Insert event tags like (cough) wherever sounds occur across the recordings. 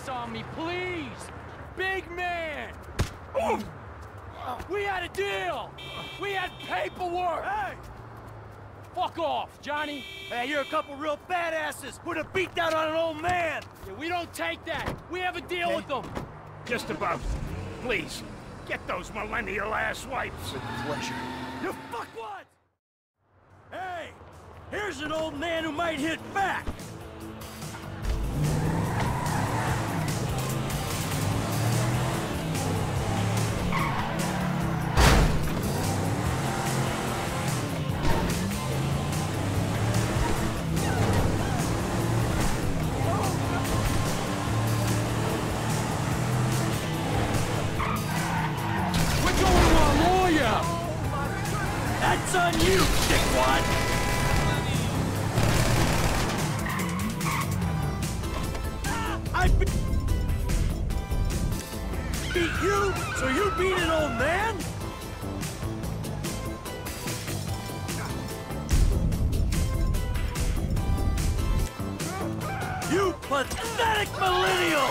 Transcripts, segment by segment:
ass on me, please! Big man! Oof. We had a deal! We had paperwork! Hey! Fuck off, Gianni! Hey, you're a couple real badasses! Put a beat down on an old man! Yeah, we don't take that! We have a deal with them! Just about. Please, get those millennial ass wipes! With pleasure. You fuck what? Hey! Here's an old man who might hit back! That's on you, dickwad! I be beat you, so you beat an old man? You pathetic millennial!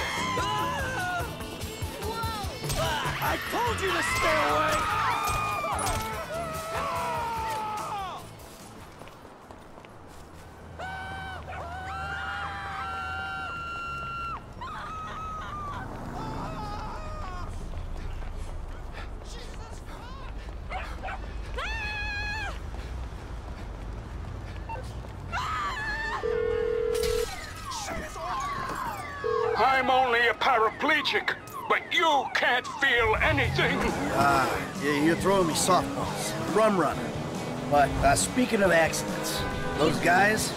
I told you to stay away! I'm only a paraplegic, but you can't feel anything. Ah, yeah, you're throwing me softballs. Rum runner. But uh, speaking of accidents, those guys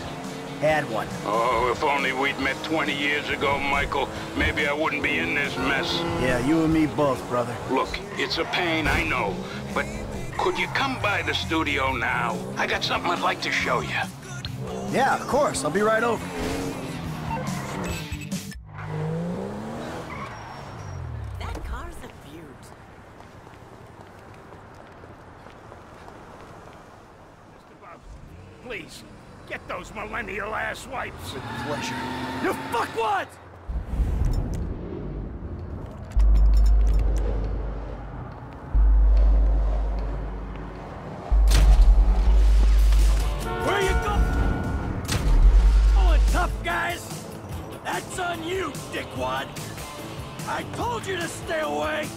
had one. Oh, if only we'd met 20 years ago, Michael, maybe I wouldn't be in this mess. Yeah, you and me both, brother. Look, it's a pain, I know, but could you come by the studio now? I got something I'd like to show you. Yeah, of course. I'll be right over. Please, get those millennial ass wipes. With pleasure. You fuckwad! Where you go? Going tough, guys? That's on you, dickwad! I told you to stay away!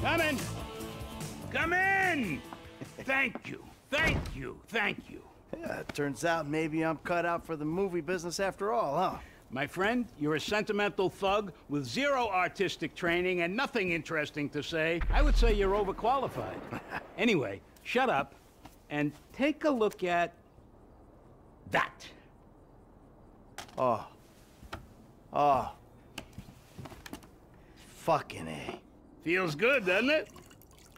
Come in. Come in. Thank you. Thank you. Thank you. Yeah, it turns out maybe I'm cut out for the movie business after all, huh? My friend, you're a sentimental thug with zero artistic training and nothing interesting to say. I would say you're overqualified. (laughs) anyway, shut up and take a look at that. Oh. Oh. Fucking A. Feels good, doesn't it?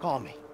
Call me.